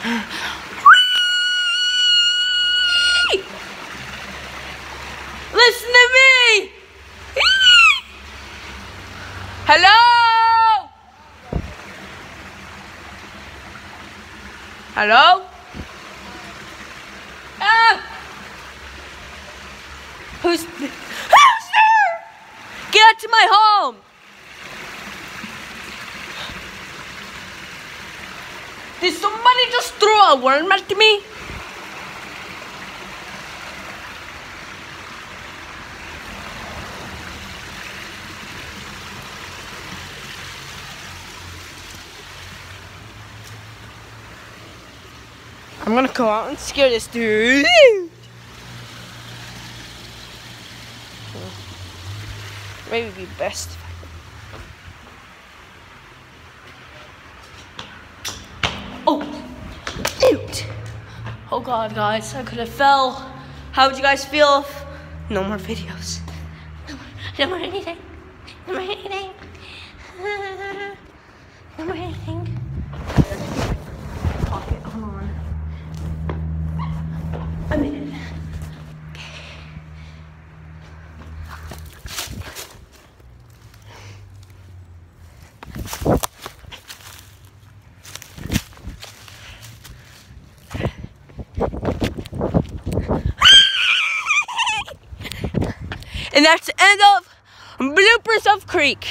Listen to me! Hello? Hello? Ah! Who's, who's there? Get out to my home! Did somebody just throw a worm at me? I'm gonna go out and scare this dude. Maybe be best. Oh, dude. Oh God, guys, I could have fell. How would you guys feel? No more videos. No more, no more anything. No more anything. No more anything. Pocket, hold on. A minute. And that's the end of Bloopers of Creek.